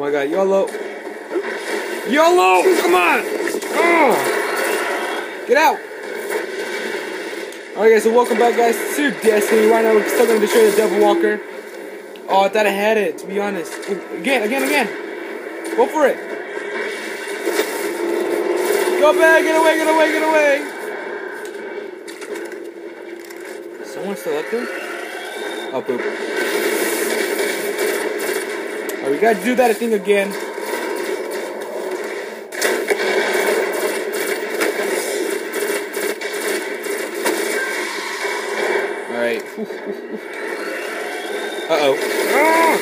Oh my god, YOLO. YOLO! Come on! Oh! Get out! Alright guys, so welcome back guys to Destiny. Right now we're still gonna destroy the Devil Walker. Oh, I thought I had it, to be honest. Again, again, again! Go for it! Go back, get away, get away, get away! Someone still up there? Oh, poop. We gotta do that thing again. Alright. Uh-oh. Ah!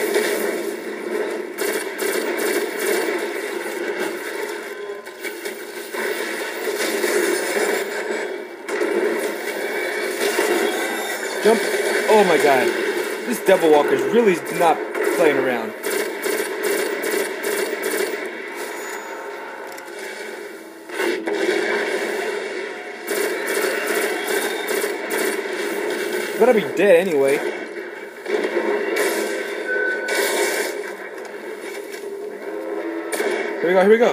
Jump. Oh my god. This Devil walker is really not playing around. Better be dead anyway. Here we go, here we go.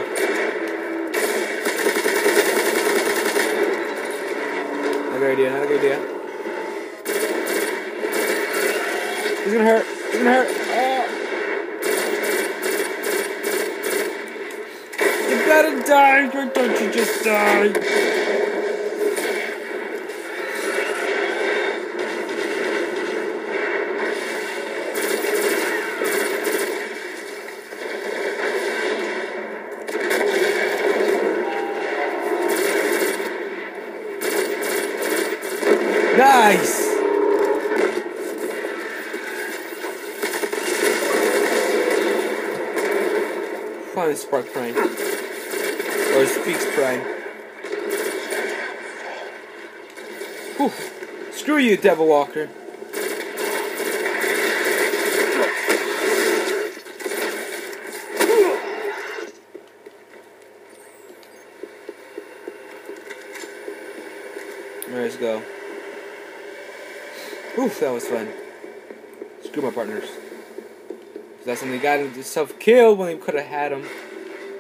Not a good idea, not a good idea. He's gonna hurt. He's gonna hurt. Oh. You better die. Don't you just die? Nice. Finally, Spark Prime. Or Speaks Prime. Whew. Screw you, Devil Walker. Let's go. Oof, that was fun. Screw my partners. That's when they got himself killed when they could have had him.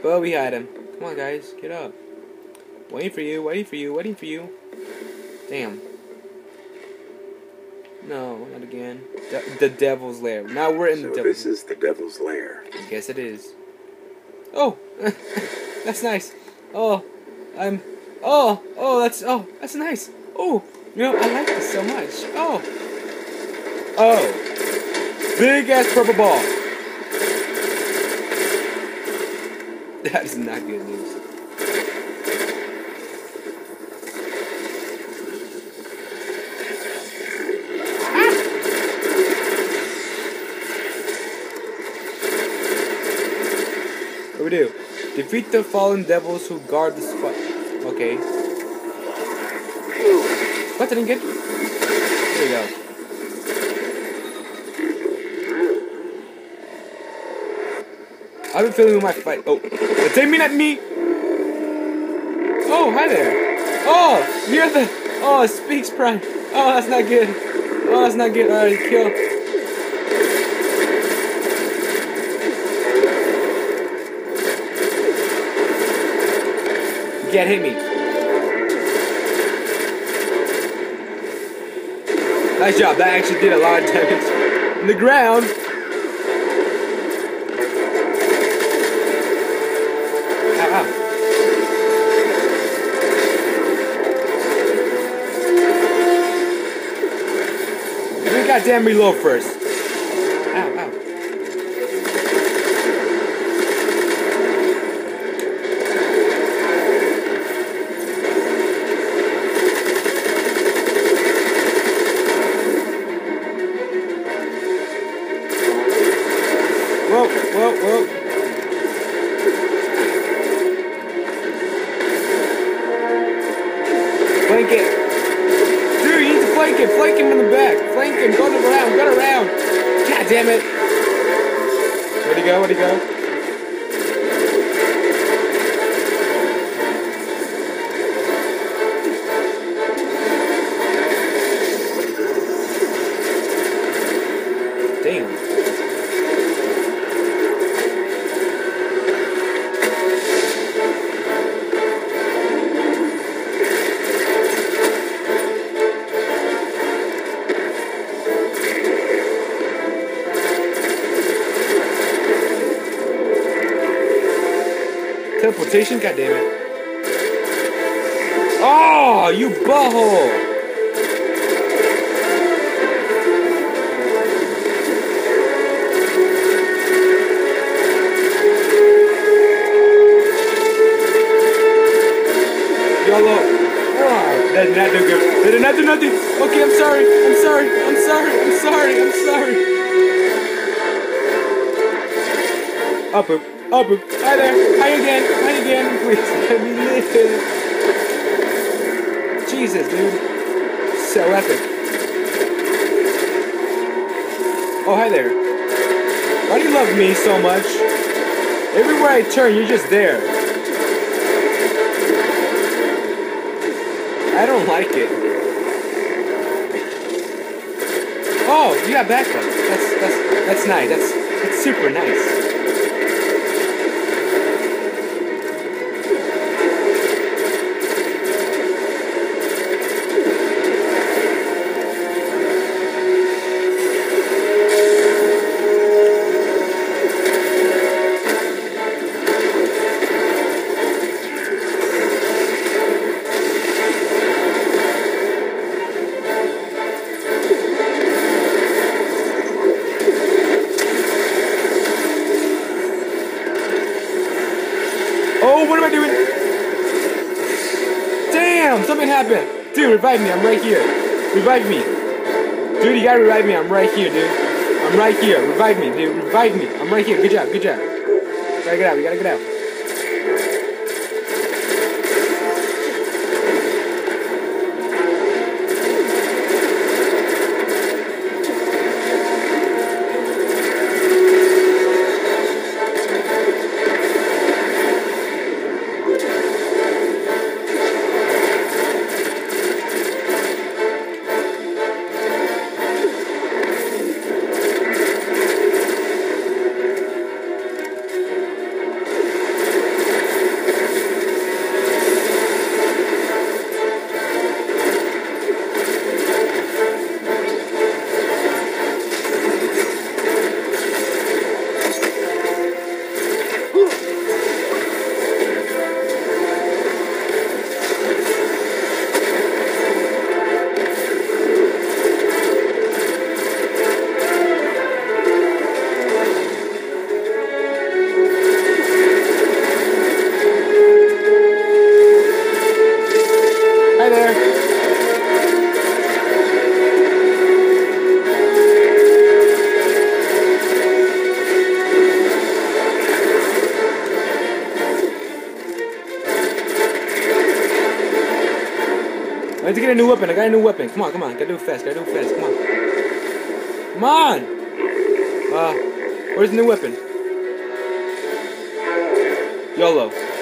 But we had him. Come on, guys, get up. Waiting for you, waiting for you, waiting for you. Damn. No, not again. De the Devil's Lair. Now we're in so the Devil's this is the Devil's Lair. Guess it is. Oh, that's nice. Oh, I'm. Oh, oh, that's oh, that's nice. Oh, you know, I like this so much. Oh, oh, big ass purple ball. That is not good news. What we do? Defeat the fallen devils who guard the spot. Okay. What didn't get? There we go. I've been feeling my fight. Oh, it's aiming at me. Oh, hi there. Oh, you're the. Oh, it speaks prime. Oh, that's not good. Oh, that's not good. Alright, kill. Get hit me. Nice job. That actually did a lot of damage. In the ground. Goddamn reload first. Ow. Whoa, whoa, whoa. Flank it. Dude, you need to flank him. Flank him in the back. Flank him. Go around. Go around. God damn it. Where'd he go? Where'd he go? Teleportation? God damn it. Oh, you butthole! YOLO. Oh, that did not do good. That did not do nothing. Okay, I'm sorry. I'm sorry. I'm sorry. I'm sorry. I'm sorry. Up, Oh, up. Hi there. Hi again. Hi again. Please let me live. Jesus, dude. So epic. Oh, hi there. Why do you love me so much? Everywhere I turn, you're just there. I don't like it. Oh, you got backup. That's that's that's nice. That's that's super nice. Oh, what am I doing? Damn, something happened. Dude, revive me. I'm right here. Revive me. Dude, you gotta revive me. I'm right here, dude. I'm right here. Revive me, dude. Revive me. I'm right here. Good job. Good job. Gotta get out. We gotta get out. A new weapon. I got a new weapon. Come on, come on. Gotta do it fast. Gotta do it fast. Come on. Come on. Uh, where's the new weapon? YOLO.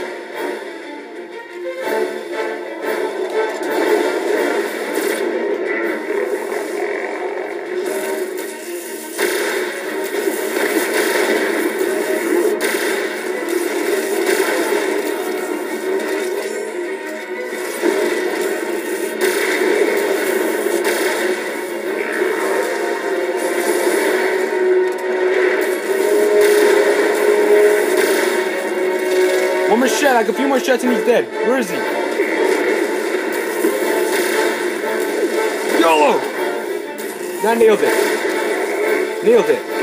Like a few more shots and he's dead. Where is he? YOLO! I nailed it. Nailed it.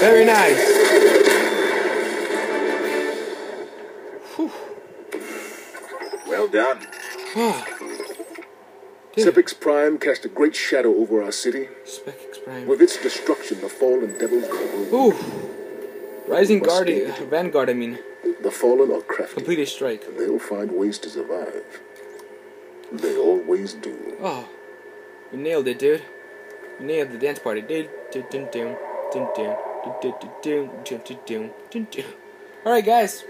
Very nice. Whew. Well done. Sepiks Prime cast a great shadow over our city. Sepiks Prime. With its destruction, the fallen devils Ooh. Rising Guard, Vanguard, I mean. The fallen are crafty. Complete a strike. They'll find ways to survive. They always do. Oh, you nailed it, dude. You nailed the dance party, dude. Alright, guys.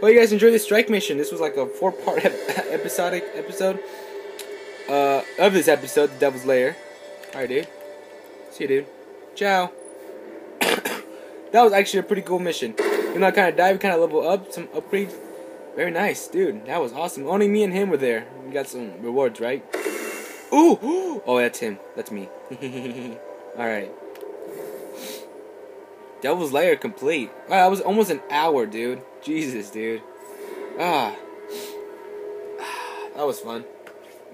Well, you guys enjoyed the strike mission. This was like a four-part ep episodic episode uh, of this episode, The Devil's Lair. Alright, dude. See you, dude. Ciao. that was actually a pretty cool mission. You know, I kind of died, kind of level up, some upgrades. Very nice, dude. That was awesome. Only me and him were there. We got some rewards, right? Ooh! Oh, that's him. That's me. Alright. Devil's Lair complete. Wow, that was almost an hour, dude. Jesus, dude. Ah. That was fun.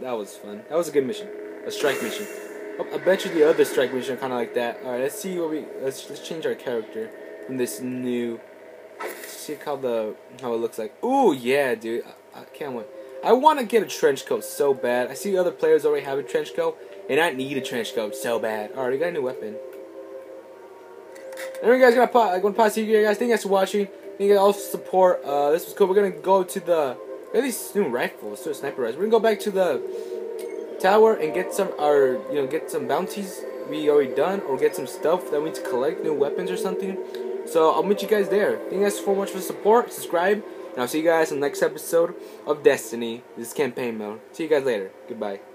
That was fun. That was a good mission. A strike mission. Oh, I bet you the other strike mission kind of like that. All right, let's see what we let's let's change our character from this new. See how the how it looks like. Ooh yeah, dude. I, I can't wait. I want to get a trench coat so bad. I see other players already have a trench coat, and I need a trench coat so bad. All right, we got a new weapon. Anyway, guys, gonna. I'm gonna pause here, guys. Thank you guys for watching. Thank you guys also support. Uh, this was cool. We're gonna go to the. At these new rifles, so sniper rifles. We're gonna go back to the tower and get some our you know get some bounties we already done or get some stuff that we need to collect new weapons or something. So i'll meet you guys there. Thank you guys so much for the support. Subscribe and i'll see you guys in the next episode of destiny. This campaign mode. See you guys later. Goodbye